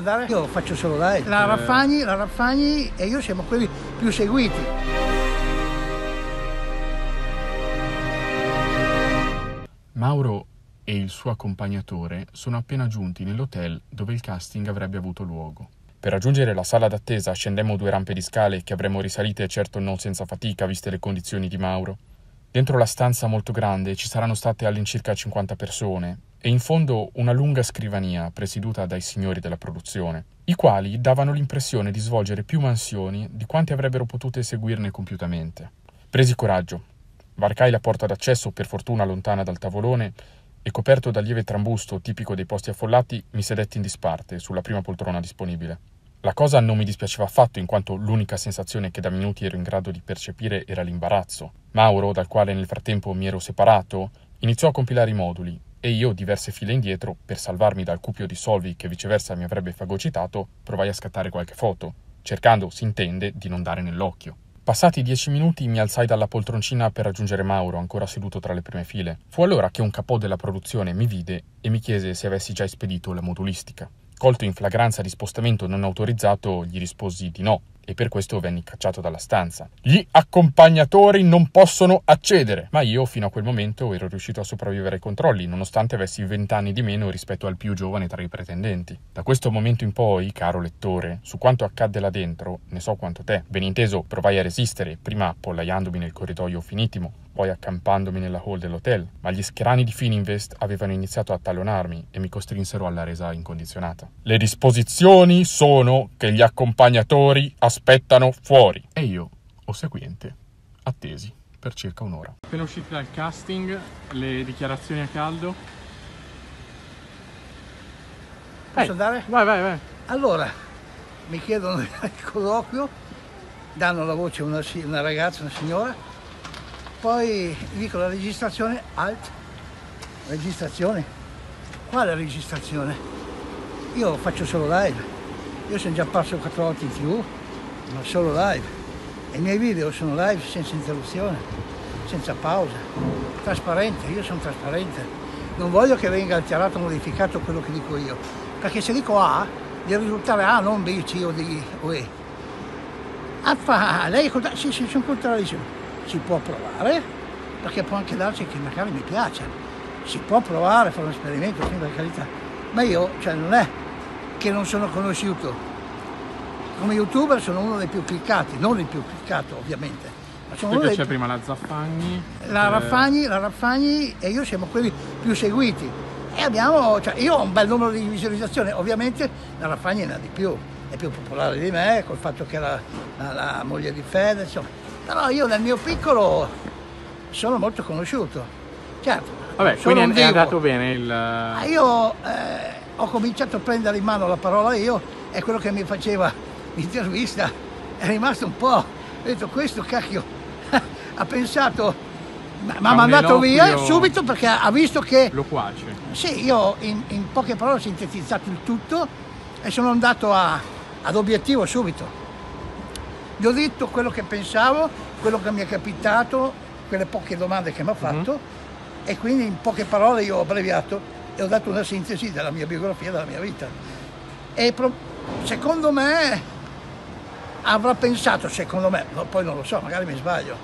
Dare? Io faccio solo live. La Raffagni, la Raffagni e io siamo quelli più seguiti. Mauro e il suo accompagnatore sono appena giunti nell'hotel dove il casting avrebbe avuto luogo. Per raggiungere la sala d'attesa scendemmo due rampe di scale che avremmo risalite certo non senza fatica viste le condizioni di Mauro. Dentro la stanza molto grande ci saranno state all'incirca 50 persone e in fondo una lunga scrivania presieduta dai signori della produzione, i quali davano l'impressione di svolgere più mansioni di quante avrebbero potuto eseguirne compiutamente. Presi coraggio, varcai la porta d'accesso per fortuna lontana dal tavolone e coperto da lieve trambusto tipico dei posti affollati mi sedetti in disparte sulla prima poltrona disponibile. La cosa non mi dispiaceva affatto, in quanto l'unica sensazione che da minuti ero in grado di percepire era l'imbarazzo. Mauro, dal quale nel frattempo mi ero separato, iniziò a compilare i moduli e io, diverse file indietro, per salvarmi dal cupio di solvi che viceversa mi avrebbe fagocitato, provai a scattare qualche foto, cercando, si intende, di non dare nell'occhio. Passati dieci minuti mi alzai dalla poltroncina per raggiungere Mauro, ancora seduto tra le prime file. Fu allora che un capò della produzione mi vide e mi chiese se avessi già espedito la modulistica. Colto in flagranza di spostamento non autorizzato, gli risposi di no, e per questo venni cacciato dalla stanza. Gli accompagnatori non possono accedere! Ma io fino a quel momento ero riuscito a sopravvivere ai controlli, nonostante avessi vent'anni di meno rispetto al più giovane tra i pretendenti. Da questo momento in poi, caro lettore, su quanto accadde là dentro, ne so quanto te. Ben inteso, provai a resistere, prima appollaiandomi nel corridoio finitimo, poi accampandomi nella hall dell'hotel, ma gli scrani di Fininvest avevano iniziato a tallonarmi e mi costrinsero alla resa incondizionata. Le disposizioni sono che gli accompagnatori aspettano fuori. E io, ossequiente, attesi per circa un'ora. Appena usciti dal casting, le dichiarazioni a caldo. Posso andare? Vai, vai, vai. Allora, mi chiedono il colloquio, danno la voce a una, una ragazza, una signora, poi dico la registrazione, alt, registrazione. Quale registrazione? Io faccio solo live. Io sono già apparso quattro volte in tv, ma solo live. E i miei video sono live senza interruzione, senza pausa, trasparente, io sono trasparente. Non voglio che venga alterato modificato quello che dico io, perché se dico A, deve risultare A, non B, C o D o E. Ah, fa, lei è contra- sì, sì, sono contrario. Si può provare, perché può anche darsi che magari mi piace. Si può provare, fare un esperimento, fin per carità. Ma io, cioè, non è che non sono conosciuto. Come youtuber sono uno dei più cliccati, non il più cliccato ovviamente. Ma sono Perché dei c'è prima la Zaffagni. la eh, Raffagni, la Raffagni e io siamo quelli più seguiti. E abbiamo, cioè io ho un bel numero di visualizzazioni, ovviamente la Raffagni ne ha di più, è più popolare di me, col fatto che è la, la- la moglie di Fede, insomma. Però io nel mio piccolo sono molto conosciuto. Certo. Vabbè, quindi è, divo. andato bene il... Ma io eh, ho cominciato a prendere in mano la parola io e quello che mi faceva l'intervista è rimasto un po'. Ho detto questo cacchio ha pensato, ma mi ha mandato via subito perché ha visto che Loquace. sì, io in, in poche parole ho sintetizzato il tutto e sono andato a- ad obiettivo subito. Gli ho detto quello che pensavo, quello che mi è capitato, quelle poche domande che mi ha fatto e quindi in poche parole io ho abbreviato e ho dato una sintesi della mia biografia, della mia vita. E pro- secondo me avrà pensato, secondo me, no, poi non lo so, magari mi sbaglio,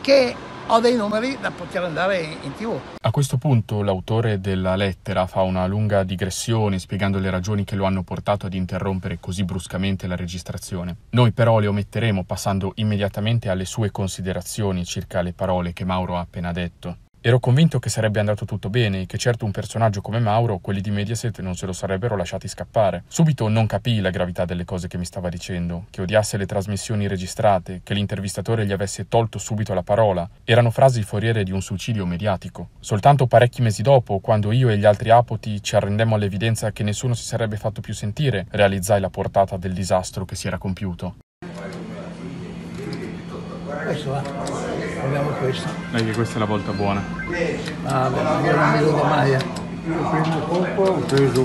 che ho dei numeri da poter andare in, tv. A questo punto l'autore della lettera fa una lunga digressione spiegando le ragioni che lo hanno portato ad interrompere così bruscamente la registrazione. Noi però le ometteremo passando immediatamente alle sue considerazioni circa le parole che Mauro ha appena detto. Ero convinto che sarebbe andato tutto bene e che certo un personaggio come Mauro, quelli di Mediaset, non se lo sarebbero lasciati scappare. Subito non capii la gravità delle cose che mi stava dicendo, che odiasse le trasmissioni registrate, che l'intervistatore gli avesse tolto subito la parola. Erano frasi foriere di un suicidio mediatico. Soltanto parecchi mesi dopo, quando io e gli altri apoti ci arrendemmo all'evidenza che nessuno si sarebbe fatto più sentire, realizzai la portata del disastro che si era compiuto. Questo va, proviamo questo. Dai che questa è la volta buona. Ah, beh, io non mi illudo mai. eh. Il primo colpo ho preso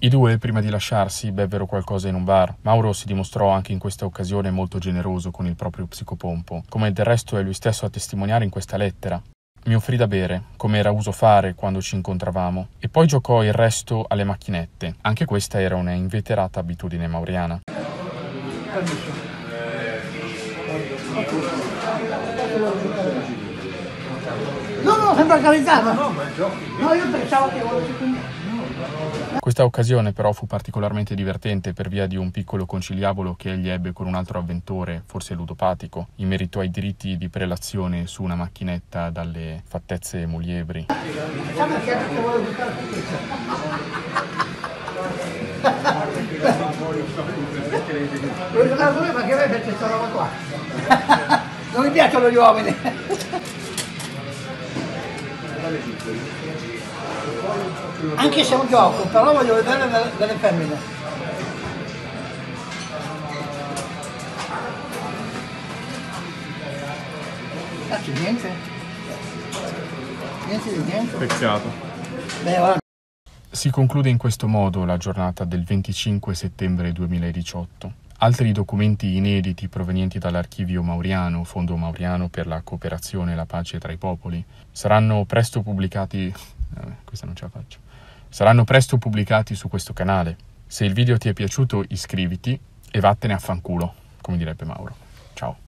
I due, prima di lasciarsi, bevvero qualcosa in un bar. Mauro si dimostrò anche in questa occasione molto generoso con il proprio psicopompo, come del resto è lui stesso a testimoniare in questa lettera. Mi offrì da bere, come era uso fare quando ci incontravamo, e poi giocò il resto alle macchinette. Anche questa era una inveterata abitudine mauriana. No, no, sembra organizzato. No, io pensavo che quindi. Questa occasione però fu particolarmente divertente per via di un piccolo conciliabolo che egli ebbe con un altro avventore, forse ludopatico, in merito ai diritti di prelazione su una macchinetta dalle fattezze muliebri. Non mi piacciono gli uomini. Anche se è un gioco, però voglio vedere delle, delle femmine. Cazzo, niente. Niente di niente. Peccato. Beh, guarda. Si conclude in questo modo la giornata del 25 settembre 2018. Altri documenti inediti provenienti dall'archivio Mauriano, Fondo Mauriano per la cooperazione e la pace tra i popoli, saranno presto pubblicati. Vabbè, questa non ce la faccio. Saranno presto pubblicati su questo canale. Se il video ti è piaciuto, iscriviti e vattene a fanculo, come direbbe Mauro. Ciao.